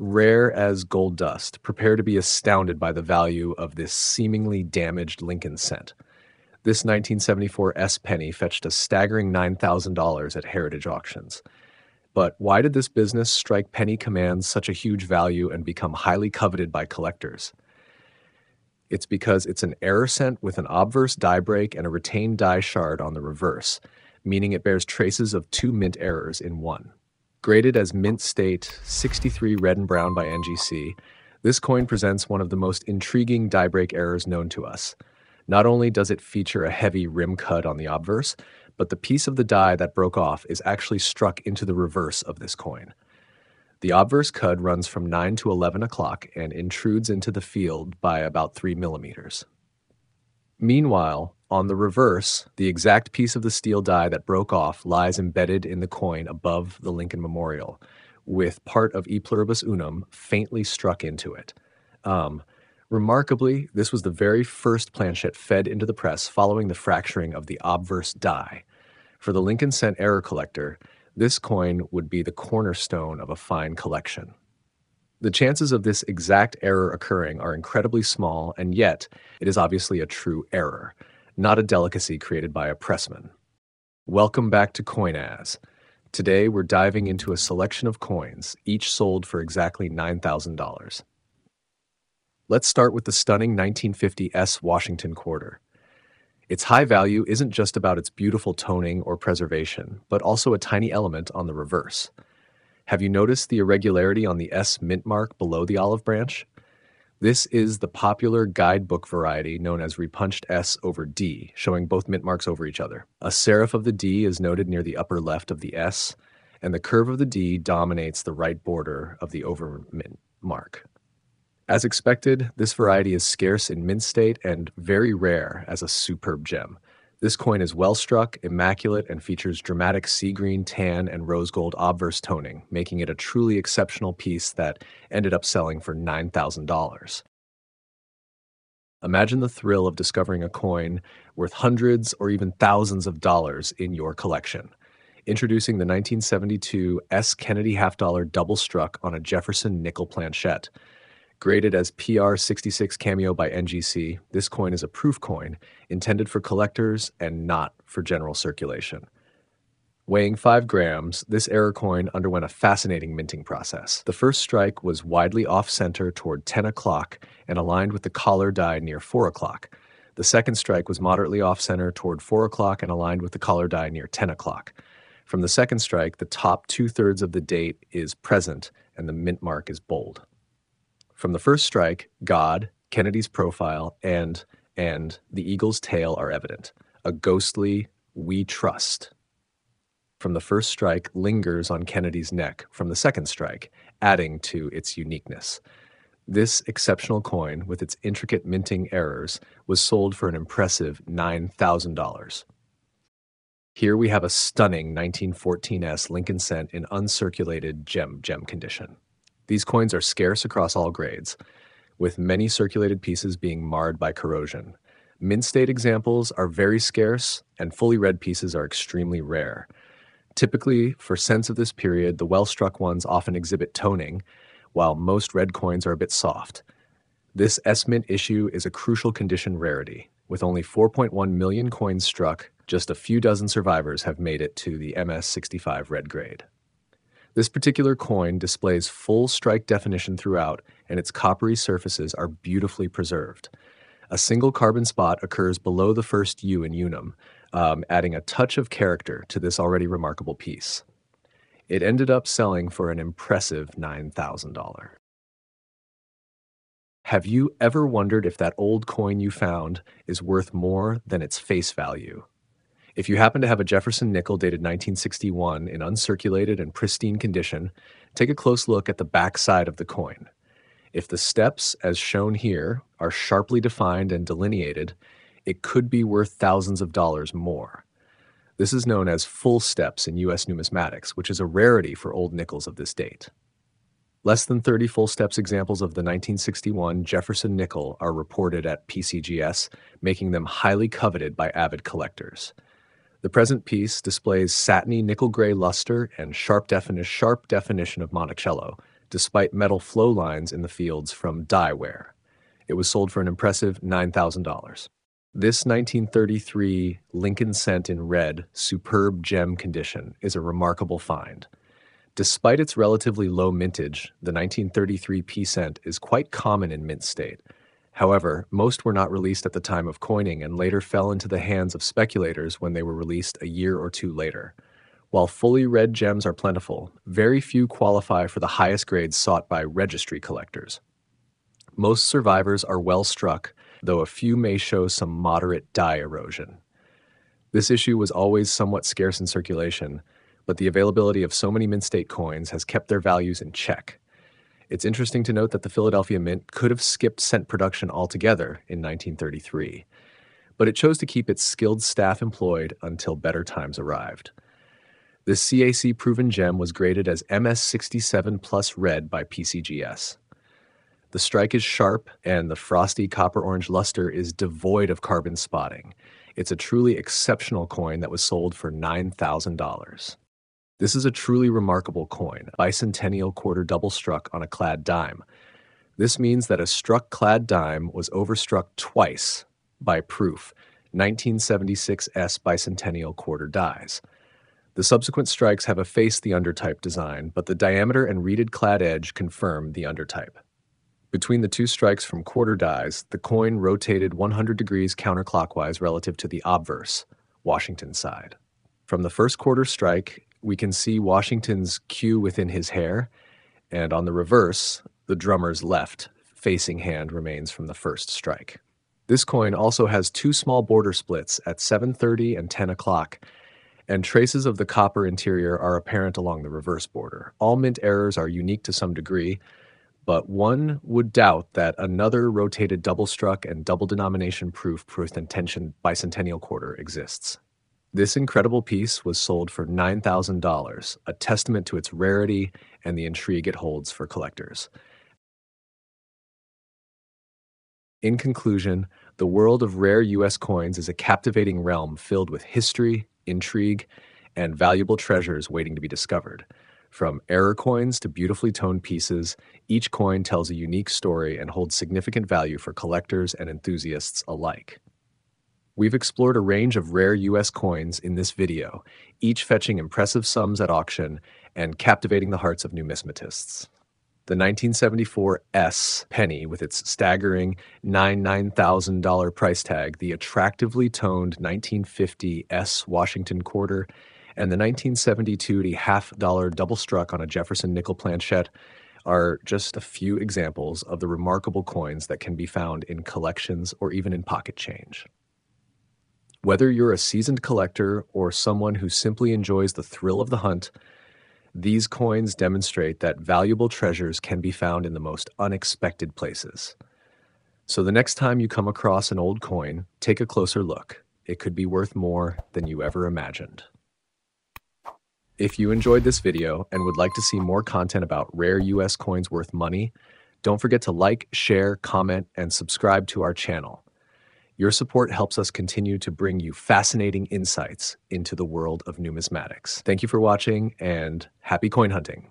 Rare as gold dust, prepare to be astounded by the value of this seemingly damaged Lincoln cent. This 1974 S penny fetched a staggering $9,000 at heritage auctions. But why did this business strike penny commands such a huge value and become highly coveted by collectors? It's because it's an error cent with an obverse die break and a retained die shard on the reverse, meaning it bears traces of two mint errors in one. Graded as Mint State 63 Red and Brown by NGC, this coin presents one of the most intriguing die break errors known to us. Not only does it feature a heavy rim cut on the obverse, but the piece of the die that broke off is actually struck into the reverse of this coin. The obverse cud runs from 9 to 11 o'clock and intrudes into the field by about 3 millimeters. Meanwhile, on the reverse, the exact piece of the steel die that broke off lies embedded in the coin above the Lincoln Memorial, with part of E pluribus unum faintly struck into it. Um, remarkably, this was the very first planchet fed into the press following the fracturing of the obverse die. For the Lincoln cent error collector, this coin would be the cornerstone of a fine collection. The chances of this exact error occurring are incredibly small, and yet it is obviously a true error not a delicacy created by a pressman. Welcome back to CoinAz. Today we're diving into a selection of coins, each sold for exactly $9,000. Let's start with the stunning 1950 S Washington quarter. Its high value isn't just about its beautiful toning or preservation, but also a tiny element on the reverse. Have you noticed the irregularity on the S mint mark below the olive branch? This is the popular guidebook variety known as repunched S over D, showing both mint marks over each other. A serif of the D is noted near the upper left of the S, and the curve of the D dominates the right border of the over mint mark. As expected, this variety is scarce in mint state and very rare as a superb gem. This coin is well struck, immaculate, and features dramatic sea green, tan, and rose gold obverse toning, making it a truly exceptional piece that ended up selling for $9,000. Imagine the thrill of discovering a coin worth hundreds or even thousands of dollars in your collection. Introducing the 1972 S. Kennedy half dollar double struck on a Jefferson nickel planchet. Graded as PR66 Cameo by NGC, this coin is a proof coin intended for collectors and not for general circulation. Weighing 5 grams, this error coin underwent a fascinating minting process. The first strike was widely off center toward 10 o'clock and aligned with the collar die near 4 o'clock. The second strike was moderately off center toward 4 o'clock and aligned with the collar die near 10 o'clock. From the second strike, the top two thirds of the date is present and the mint mark is bold. From the first strike, God, Kennedy's profile, and and the eagle's tail are evident. A ghostly we trust from the first strike lingers on Kennedy's neck from the second strike, adding to its uniqueness. This exceptional coin, with its intricate minting errors, was sold for an impressive $9,000. Here we have a stunning 1914S Lincoln cent in uncirculated gem gem condition. These coins are scarce across all grades, with many circulated pieces being marred by corrosion. Mint state examples are very scarce, and fully red pieces are extremely rare. Typically, for cents of this period, the well struck ones often exhibit toning, while most red coins are a bit soft. This S Mint issue is a crucial condition rarity. With only 4.1 million coins struck, just a few dozen survivors have made it to the MS 65 red grade. This particular coin displays full strike definition throughout, and its coppery surfaces are beautifully preserved. A single carbon spot occurs below the first U in unum, um, adding a touch of character to this already remarkable piece. It ended up selling for an impressive $9,000. Have you ever wondered if that old coin you found is worth more than its face value? If you happen to have a Jefferson nickel dated 1961 in uncirculated and pristine condition, take a close look at the back side of the coin. If the steps, as shown here, are sharply defined and delineated, it could be worth thousands of dollars more. This is known as full steps in U.S. numismatics, which is a rarity for old nickels of this date. Less than 30 full steps examples of the 1961 Jefferson nickel are reported at PCGS, making them highly coveted by avid collectors. The present piece displays satiny nickel gray luster and sharp, defini- sharp definition of Monticello, despite metal flow lines in the fields from die wear. It was sold for an impressive $9,000. This 1933 Lincoln cent in red, superb gem condition, is a remarkable find. Despite its relatively low mintage, the 1933 P cent is quite common in mint state. However, most were not released at the time of coining and later fell into the hands of speculators when they were released a year or two later. While fully red gems are plentiful, very few qualify for the highest grades sought by registry collectors. Most survivors are well struck, though a few may show some moderate die erosion. This issue was always somewhat scarce in circulation, but the availability of so many mint state coins has kept their values in check. It's interesting to note that the Philadelphia Mint could have skipped cent production altogether in 1933, but it chose to keep its skilled staff employed until better times arrived. This CAC proven gem was graded as MS67 plus red by PCGS. The strike is sharp, and the frosty copper orange luster is devoid of carbon spotting. It's a truly exceptional coin that was sold for $9,000. This is a truly remarkable coin, bicentennial quarter double struck on a clad dime. This means that a struck clad dime was overstruck twice by proof 1976S bicentennial quarter dies. The subsequent strikes have effaced the undertype design, but the diameter and reeded clad edge confirm the undertype. Between the two strikes from quarter dies, the coin rotated 100 degrees counterclockwise relative to the obverse, Washington side. From the first quarter strike, we can see Washington's queue within his hair, and on the reverse, the drummer's left facing hand remains from the first strike. This coin also has two small border splits at 7:30 and 10 o'clock, and traces of the copper interior are apparent along the reverse border. All mint errors are unique to some degree, but one would doubt that another rotated double struck and double denomination proof bicentennial bicentennial quarter exists. This incredible piece was sold for $9,000, a testament to its rarity and the intrigue it holds for collectors. In conclusion, the world of rare U.S. coins is a captivating realm filled with history, intrigue, and valuable treasures waiting to be discovered. From error coins to beautifully toned pieces, each coin tells a unique story and holds significant value for collectors and enthusiasts alike. We've explored a range of rare US coins in this video, each fetching impressive sums at auction and captivating the hearts of numismatists. The 1974 S penny with its staggering $99,000 price tag, the attractively toned 1950 S Washington quarter, and the 1972 half dollar double struck on a Jefferson nickel planchet are just a few examples of the remarkable coins that can be found in collections or even in pocket change. Whether you're a seasoned collector or someone who simply enjoys the thrill of the hunt, these coins demonstrate that valuable treasures can be found in the most unexpected places. So the next time you come across an old coin, take a closer look. It could be worth more than you ever imagined. If you enjoyed this video and would like to see more content about rare US coins worth money, don't forget to like, share, comment, and subscribe to our channel. Your support helps us continue to bring you fascinating insights into the world of numismatics. Thank you for watching and happy coin hunting.